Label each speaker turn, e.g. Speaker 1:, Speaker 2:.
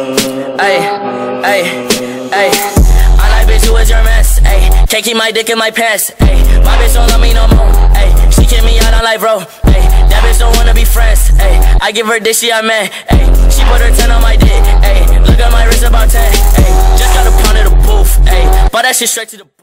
Speaker 1: Ay, ay, ay. I like bitch who is your mess. Ay, can't keep my dick in my pants. Ay, my bitch don't love me no more. Ay, she kick me out on like bro. Ay, that bitch don't wanna be friends. Ay, I give her dick, she a man. Ay, she put her 10 on my dick. Ay, look at my wrist about 10. Ay, just got a pound of the booth. Ay, bought that shit straight to the